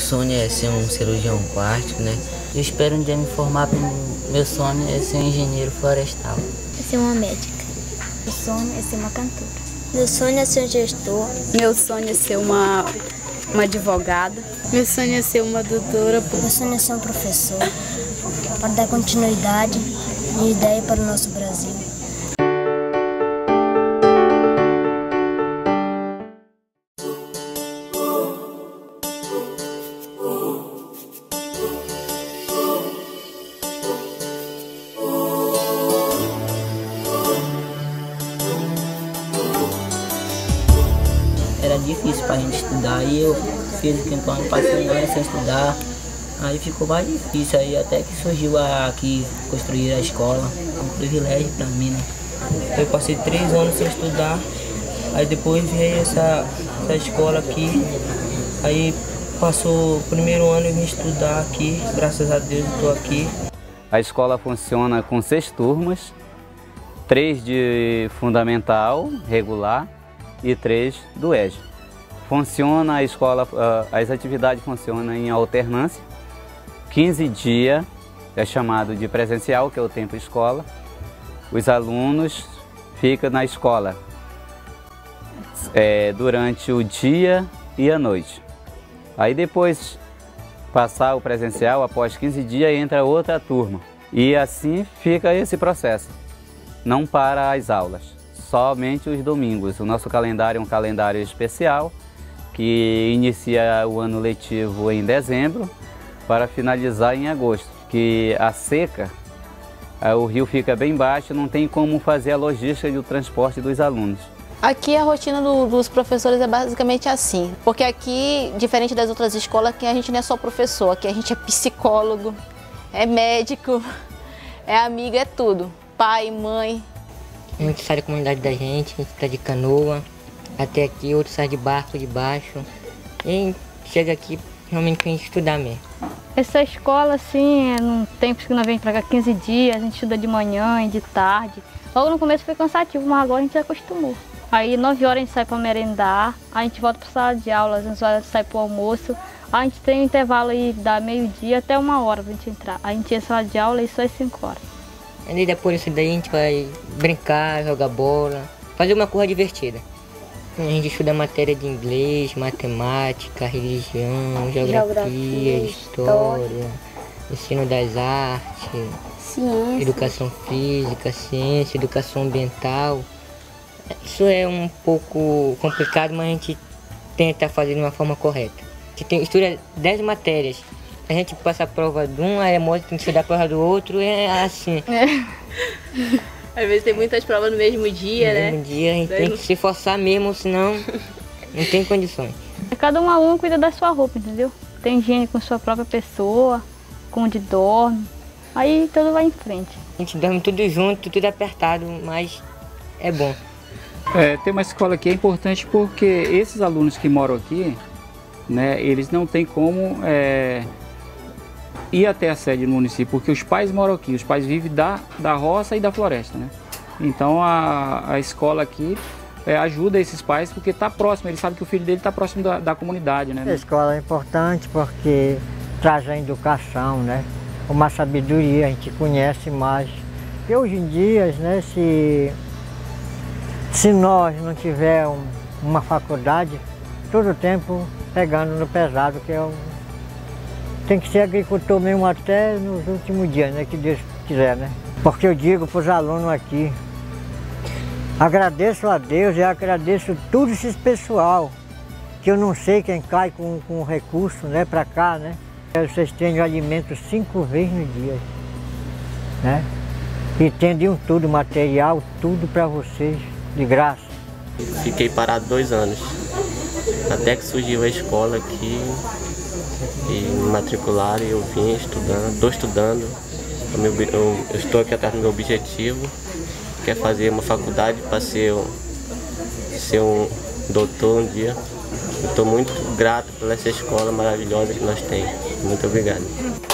sonho é ser um cirurgião plástico, né? Eu espero um dia me formar, meu sonho é ser um engenheiro florestal. É ser uma médica. Meu sonho é ser uma cantora. Meu sonho é ser um gestor. Meu sonho é ser uma, uma advogada. Meu sonho é ser uma doutora. Meu sonho é ser um professor, para dar continuidade e ideia para o nosso Brasil. Difícil para a gente estudar e eu fiz o quinto ano, passei um ano sem estudar. Aí ficou mais difícil aí, até que surgiu a, aqui, construir a escola. Um privilégio para mim, né? Eu passei três anos sem estudar, aí depois veio essa, essa escola aqui, aí passou o primeiro ano eu vim estudar aqui, graças a Deus estou aqui. A escola funciona com seis turmas, três de fundamental, regular, e três do EJA. Funciona a escola, ah, as atividades funcionam em alternância. 15 dias é chamado de presencial, que é o tempo escola. Os alunos ficam na escola é, durante o dia e a noite. Aí depois passar o presencial, após 15 dias entra outra turma. E assim fica esse processo. Não para as aulas somente os domingos. O nosso calendário é um calendário especial que inicia o ano letivo em dezembro para finalizar em agosto, que a seca, eh, o rio fica bem baixo, não tem como fazer a logística do transporte dos alunos. Aqui a rotina do, dos professores é basicamente assim, porque aqui, diferente das outras escolas, aqui a gente não é só professor, aqui a gente é psicólogo, é médico, é amigo, é tudo. Pai, mãe, a gente sai da comunidade da gente, a gente está de canoa, até aqui, outro sai de barco de baixo. E chega aqui realmente gente estudar mesmo. Essa escola, assim, é num tempo que nós vem pra cá 15 dias, a gente estuda de manhã e de tarde. Logo no começo foi cansativo, mas agora a gente se acostumou. Aí 9 horas a gente sai para merendar, a gente volta para sala de aula, às 11 horas sai para o almoço. A gente tem um intervalo aí da meio-dia até uma hora pra gente entrar. A gente entra sala de aula e só às 5 horas. E depois disso daí a gente vai brincar, jogar bola, fazer uma coisa divertida. A gente estuda matéria de inglês, matemática, religião, geografia, geografia história, história, ensino das artes, ciência. educação física, ciência, educação ambiental. Isso é um pouco complicado, mas a gente tenta fazer de uma forma correta. A gente tem, estuda 10 matérias, a gente passa a prova de um, aí a moça tem que estudar a prova do outro, é assim. É. Às vezes tem muitas provas no mesmo dia, no né? No mesmo dia, a gente tem que se forçar mesmo, senão não tem condições. Cada um aluno cuida da sua roupa, entendeu? Tem higiene com sua própria pessoa, com onde dorme, aí tudo vai em frente. A gente dorme tudo junto, tudo apertado, mas é bom. É, ter uma escola aqui é importante porque esses alunos que moram aqui, né, eles não têm como é, ir até a sede do município, porque os pais moram aqui, os pais vivem da, da roça e da floresta, né? Então a, a escola aqui é, ajuda esses pais porque está próximo, ele sabe que o filho dele está próximo da, da, comunidade, né? A escola é importante porque traz a educação, né? Uma sabedoria, a gente conhece mais. E hoje em dia, né, se, se nós não tivermos uma faculdade, todo o tempo pegando no pesado, que é o tem que ser agricultor mesmo até nos últimos dias, né? Que Deus quiser, né? Porque eu digo para os alunos aqui, agradeço a Deus e agradeço tudo esse pessoal, que eu não sei quem cai com, com recurso, né, para cá, né? Vocês têm alimento cinco vezes no dia, né? E tendo tudo, material, tudo para vocês, de graça. Fiquei parado dois anos, até que surgiu a escola aqui, e me e eu vim estudando, estou estudando. Eu, estou aqui atrás do meu objetivo, que é fazer uma faculdade para ser, ser um doutor um dia. Estou muito grato por essa escola maravilhosa que nós temos. Muito obrigado.